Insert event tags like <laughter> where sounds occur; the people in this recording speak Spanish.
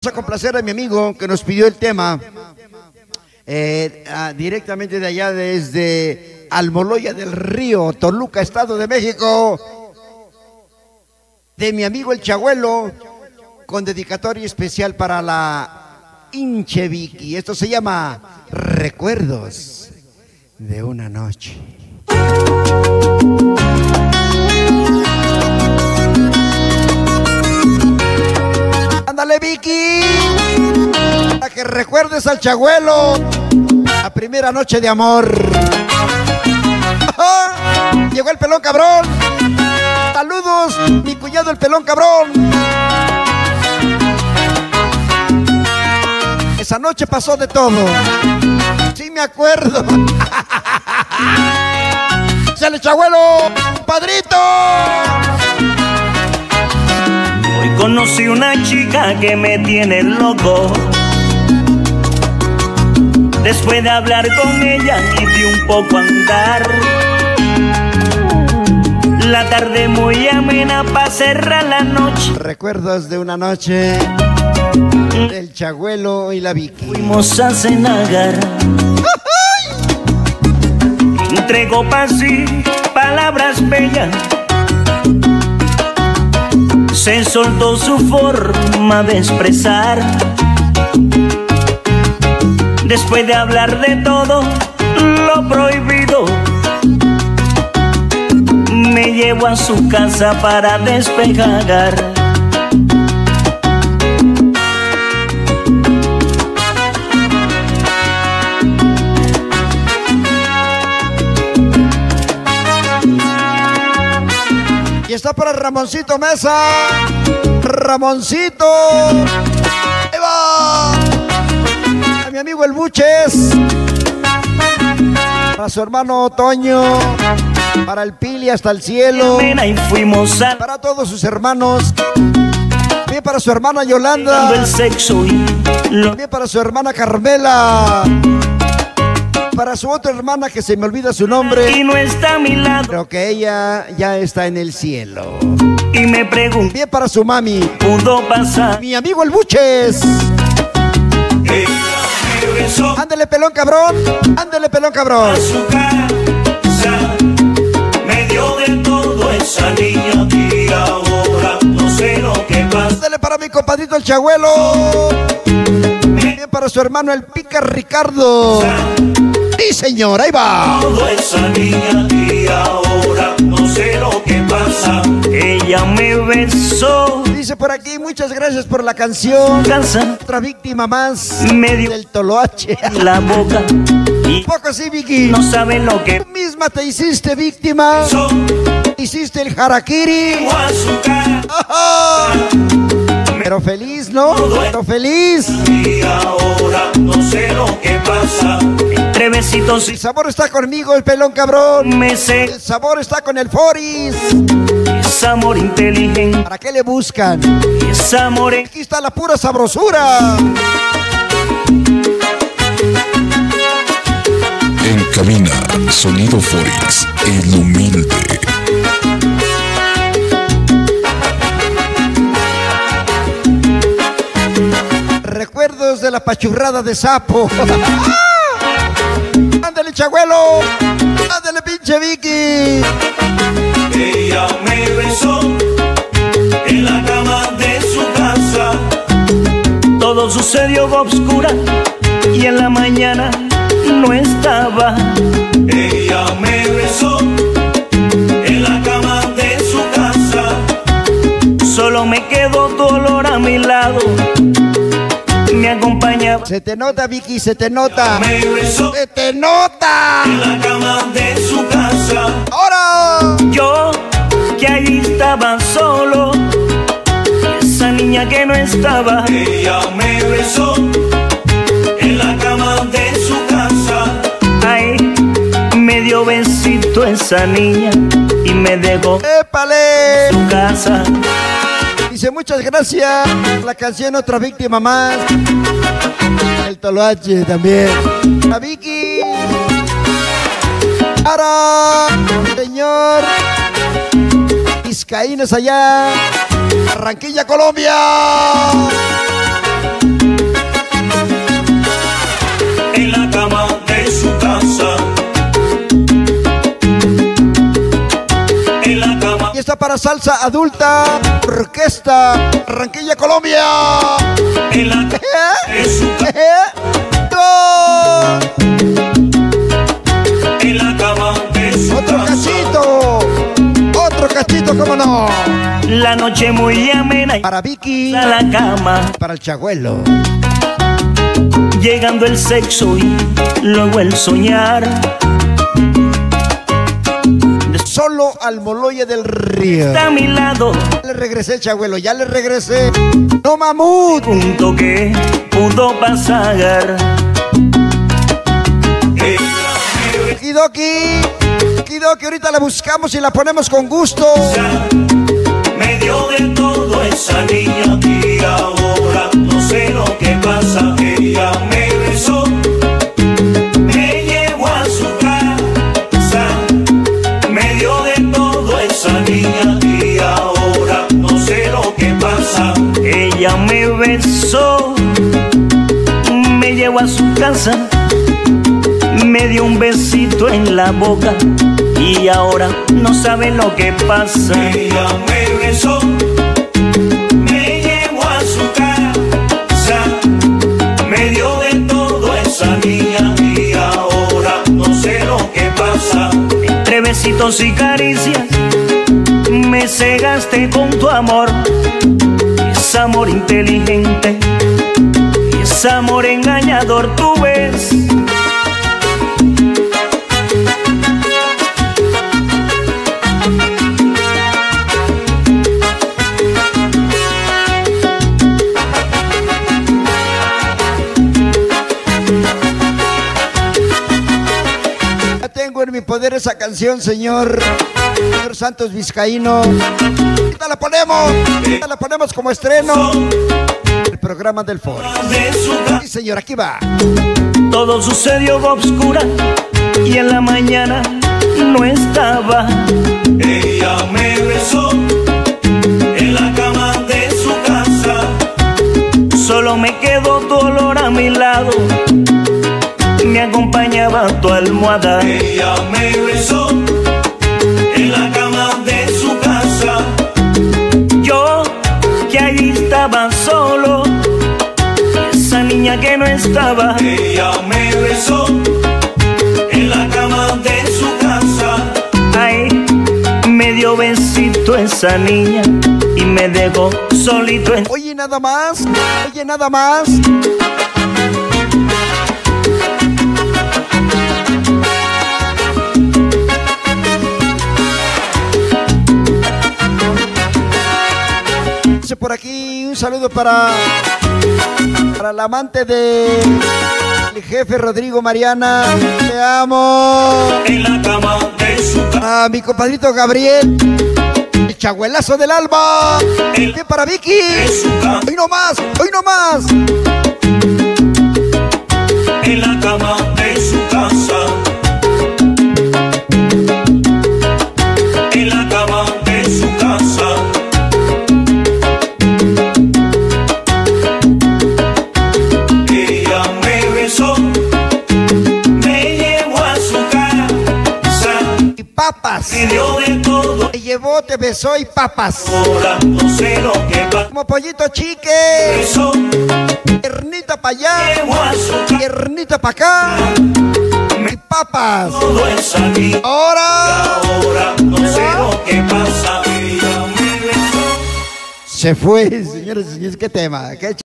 Vamos a complacer a mi amigo que nos pidió el tema eh, ah, directamente de allá desde Almoloya del Río, Toluca, Estado de México, de mi amigo el Chabuelo, con dedicatoria especial para la hinche. Esto se llama Recuerdos de una noche. Vicky. Para que recuerdes al Chabuelo. La primera noche de amor. Llegó el pelón cabrón. Saludos, mi cuñado el pelón cabrón. Esa noche pasó de todo. Sí me acuerdo. <laughs> ¡Sale, Chabuelo! ¡Padrito! Conocí una chica que me tiene loco. Después de hablar con ella y de un poco andar. La tarde muy amena para cerrar la noche. Recuerdos de una noche del Chabuelo y la Vicky. Fuimos a cenar. Entregó para sí palabras bellas. Se soltó su forma de expresar. Después de hablar de todo lo prohibido, me llevo a su casa para despejar. Está para Ramoncito Mesa. Ramoncito. Ahí va. A mi amigo el Buches. Para su hermano Toño. Para el Pili hasta el cielo. Mena y fuimos a Para todos sus hermanos. Bien para su hermana Yolanda. el sexo y lo Bien para su hermana Carmela. Para su otra hermana que se me olvida su nombre. y no está a mi lado Creo que ella ya está en el cielo. y me pregunté Bien para su mami. pudo pasar Mi amigo el Buches. Ándale pelón cabrón. Ándale pelón cabrón. a su casa me dio de todo esa niña y ahora no sé lo que pasa Ándale para mi compadrito el Chabuelo. Bien para su hermano el Pica Ricardo. Sí, señor, ahí va. todo esa niña y ahora no sé lo que pasa ella me besó Dice por aquí, muchas gracias por la canción. cansa Otra víctima más me dio del Toloache. la boca y Poco así, Vicky. no sabe lo que Tú misma te hiciste víctima. pasó Hiciste el harakiri. Pero feliz, ¿no? Pero feliz. Y ahora no sé lo que pasa. Entre besitos El sabor está conmigo, el pelón cabrón. me sé El sabor está con el Foris. es amor inteligente, ¿Para qué le buscan? es amor Aquí está la pura sabrosura. En cabina, sonido Forex, el humilde. Recuerdos de la pachurrada de sapo. <laughs> Ándale, chabuelo. Ándale, pinche Vicky. Ella me besó en la cama de su casa. Todo sucedió obscura y en la mañana no estaba. Ella me besó en la cama de su casa. Solo me quedó dolor a mi lado. Se te nota, Vicky, se te nota. Se te nota. en la cama de su casa. Ahora. Yo que ahí estaba solo, esa niña que no estaba. Ella me besó en la cama de su casa. Ay, me dio besito esa niña y me dejó ¡Épale! su casa. Dice, muchas gracias. La canción Otra Víctima Más. El Toloache también. A Vicky. Ara. Señor. Iscaínes allá. Barranquilla, Colombia. En la cama Está para salsa adulta, orquesta, Ranquilla, Colombia. La ¿Eh? ¿Eh? Otro cachito. Otro cachito, cómo no. La noche muy amena Para Vicky, a la cama. para el chagüelo. Llegando el sexo y luego el soñar. Solo al Moloye del Río. Está a mi lado, Le regresé, chagüelo, ya le regresé. No mamut. punto que pudo pasar. Kidoki. Kidoki, ahorita la buscamos y la ponemos con gusto. Me dio de todo esa niña la boca y ahora no sabe lo que pasa. Ella me besó, me llevó a su casa, me dio de todo esa niña y ahora no sé lo que pasa. Entre besitos y caricias me cegaste con tu amor, es amor inteligente, es amor engañador, tú ves. Poder esa canción, señor. Señor Santos Vizcaíno. Ahorita la ponemos. Ahorita la ponemos como estreno. El programa del foro. Sí, señor, aquí va. Todo sucedió obscura y en la mañana no estaba. Ella me besó en la cama de su casa. Solo me quedó tu olor a mi lado. Almohada. Ella me besó en la cama de su casa. Yo que ahí estaba solo esa niña que no estaba. Ella me besó en la cama de su casa. Ay, me dio besito esa niña y me dejó solito en. Oye, nada más. Oye, nada más. Por aquí un saludo para para el amante de el jefe Rodrigo Mariana. Te amo. En la cama de su. A mi compadrito Gabriel. El chagüelazo del alba. El- ¿Qué para Vicky? Hoy no más, hoy no más. En la cama llevó, te besó y papas. Como pollito chique. Besó, Piernita para allá. llevó a su casa, Piernita para acá. Y papas. todo es aquí. Ahora Ahora no sé lo que pasa. Ella me besó. se fue, señores y señores. ¿Qué tema? ¿Qué